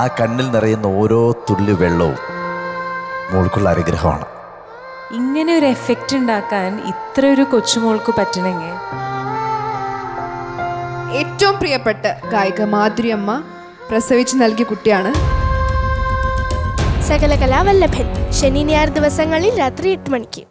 ആ കണ്ണിൽ നിറയുന്ന ഓരോ തുള്ളി വെള്ളവും മോൾക്കുള്ള അനുഗ്രഹമാണ്. ഇങ്ങനെ ഒരു എഫക്റ്റ് ഉണ്ടാക്കാൻ ഇത്ര ഒരു കൊച്ചുമോൾക്ക് പറ്റണെങ്കിൽ ഏറ്റവും പ്രിയപ്പെട്ട ഗായിക മാധുരി അമ്മ പ്രസവിച്ച് നൽകിയ കുട്ടിയാണ്. സകല കലാവല്ലഭൻ ശനി ഞായർ ദിവസങ്ങളിൽ രാത്രി എട്ട് മണിക്ക്.